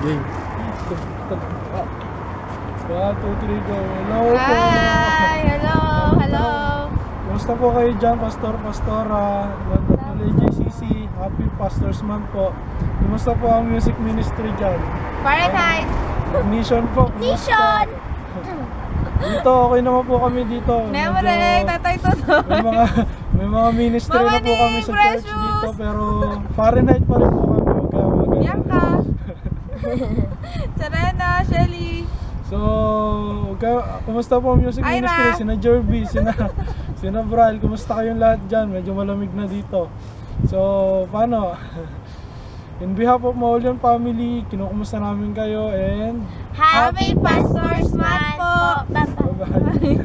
Game. One, two, three, go. Hello po. Hi! Hello! Hello! Kumusta po kayo dyan, Pastor, Pastora, London JCC, Happy Pastors Month po. Kumusta po ang music ministry dyan? Fahrenheit! Mission po. Mission! Dito, okay naman po kami dito. Memory! Medyo- Tatay Toto! may mga may mga ministry Mama na po kami sa church Precious! dito pero Fahrenheit pa rin po kami. Huwag ka mag Bianca! Serena! Shelly! So, ka, kumusta po ang music Ira! ministry? Sina Jerby, sina, sina Bral, kumusta kayong lahat dyan? Medyo malamig na dito. So, paano? In behalf of Maulian family, kinukumusta namin kayo and Happy Pastor's Month po! bye-bye.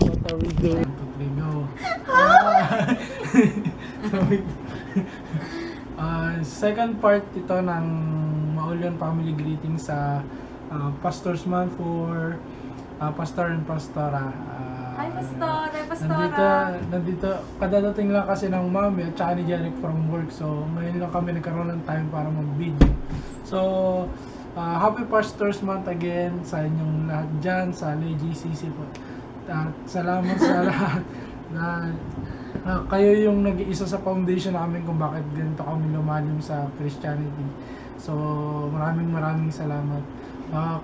What are we doing? Go. Ah, second part ito ng Maulian family greeting sa ah, Pastor's Month for ah, Pastor and Pastora. Ah, Hi, Pastor! Hi, Nandito, Pastora! nandito, kadadating lang kasi ng mami at saka ni Jeric from work. So, ngayon lang kami nagkaroon ng time para mag-video. So, ah, Happy Pastors Month again sa inyong lahat dyan, sa LGCC po. At salamat sa lahat na ah, kayo yung nag-iisa sa foundation namin kung bakit ganito kami lumalim sa Christianity. So, maraming maraming salamat.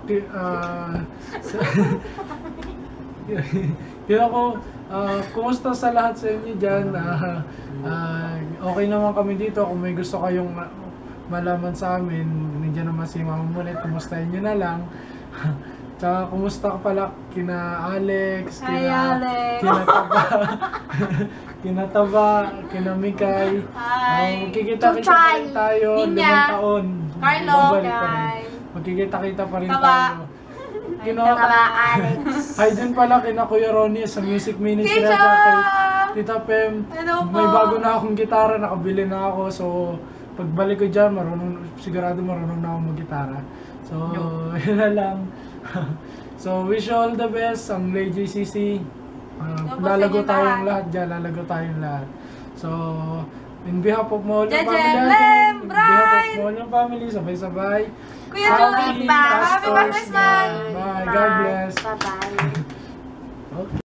Ki- ah, sa- Yun ako, ah, kumusta sa lahat sa inyo dyan? Ah, ah, okay naman kami dito. Kung may gusto kayong ma- malaman sa amin, nandiyan naman si Mama Mulit. Kumustahin nyo na lang. Tsaka kumusta ka pala kina Alex, Hi, kina, Alex. kina Taba, kina Taba, kina Mikay. Hi. Um, Kikita-kita pa rin tayo, Ninya. limang taon. Carlo. Hi. Magkikita-kita pa rin Taba. tayo. Kino, Alex! Hi din pala kina Kuya Ronnie sa music ministry at kay Tita Pem. Hello po. May bago na akong gitara, nakabili na ako. So, pagbalik ko dyan, marunong, sigurado marunong na akong mag-gitara. So, yun na lang. so, wish all the best ang Lay JCC. Uh, lalago tayong lahat. dyan, lalago tayong lahat. So, in behalf of Jeje, family, Lem, in behalf of! Maulian family, sabay-sabay. Kuya Joey! Happy Pastor's Month! Bye. God bless. Bye-bye. Okay.